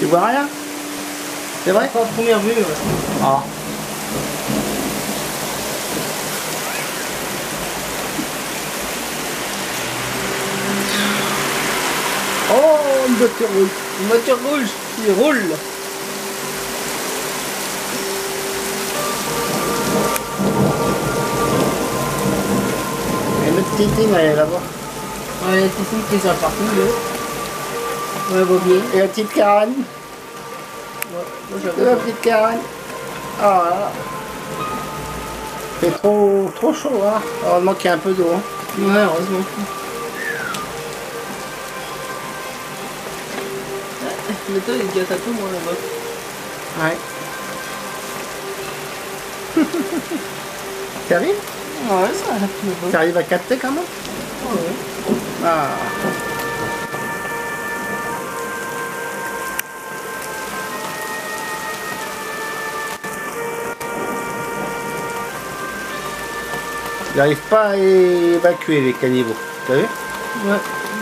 Tu vois rien C'est vrai Pas en première vue, ouais. Ah. Oh, une voiture rouge. Une voiture rouge qui roule. Et notre Titine, elle est là-bas. Ouais, c'est ici qui est parking, là. Ouais. Et la petite Karen. Ouais, moi la petite. Ah là. C'est trop, trop chaud, hein. Heureusement qu'il y a un peu d'eau. hein. Ouais, heureusement. Mais toi, il gâte à tout, moi, là-bas. Ouais. T'arrives Ouais, ça. T'arrives à capter quand même Ouais. Ah. J'arrive pas à évacuer les caniveaux. T'as vu Ouais.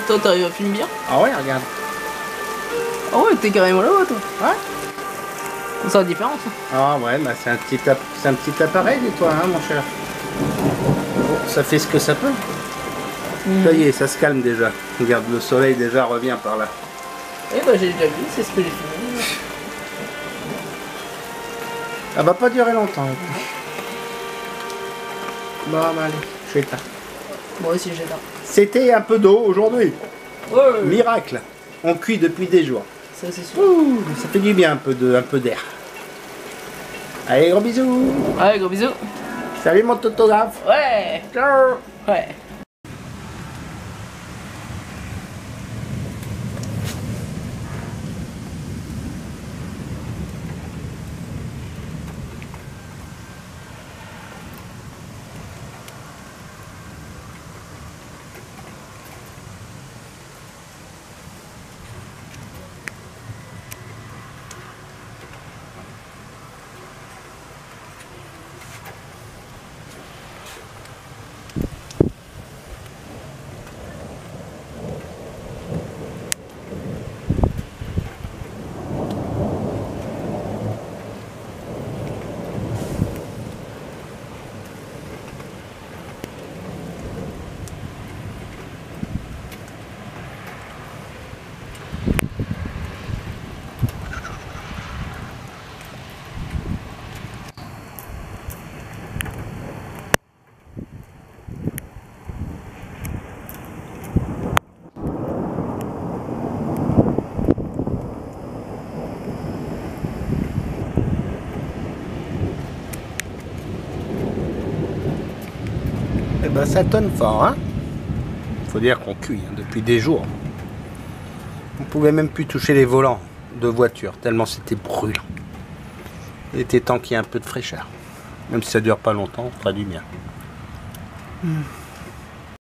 Toi, t'arrives à filmer bien Ah ouais, regarde. Ah ouais, t'es carrément là-bas, toi. Ouais. C'est la différence. hein. Ah ouais, bah c'est un petit c'est un petit appareil, dis-toi, hein, mon cher. Bon, ça fait ce que ça peut. Ça y est, ça se calme déjà. Regarde, le soleil déjà revient par là. Eh bah, j'ai déjà vu, c'est ce que j'ai filmé. Ça va pas durer longtemps. Bon, bah allez, je t'éteins. Moi aussi, là. C'était un peu d'eau aujourd'hui. Ouais, Miracle. On cuit depuis des jours. ça c'est sûr. Ouh, ça fait du bien un peu de, un peu d'air. Allez, gros bisous. Allez, gros bisous. Salut mon photographe. Ouais. Ciao. Ouais. Eh ben ça tonne fort, hein Faut dire qu'on cuit hein, depuis des jours. On pouvait même plus toucher les volants de voiture, tellement c'était brûlant. Il était temps qu'il y ait un peu de fraîcheur. Même si ça dure pas longtemps, on fera du bien.